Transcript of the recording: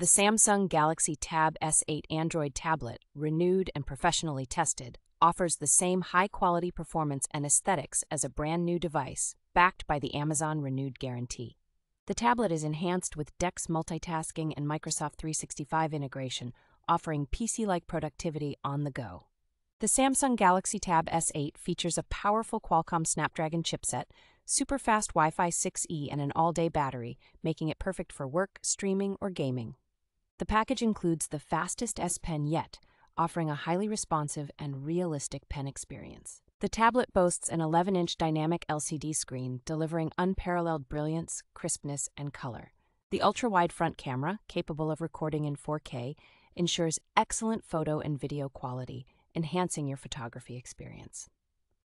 The Samsung Galaxy Tab S8 Android tablet, renewed and professionally tested, offers the same high quality performance and aesthetics as a brand new device, backed by the Amazon Renewed Guarantee. The tablet is enhanced with DeX multitasking and Microsoft 365 integration, offering PC like productivity on the go. The Samsung Galaxy Tab S8 features a powerful Qualcomm Snapdragon chipset, super fast Wi Fi 6E, and an all day battery, making it perfect for work, streaming, or gaming. The package includes the fastest S Pen yet, offering a highly responsive and realistic pen experience. The tablet boasts an 11 inch dynamic LCD screen, delivering unparalleled brilliance, crispness, and color. The ultra wide front camera, capable of recording in 4K, ensures excellent photo and video quality, enhancing your photography experience.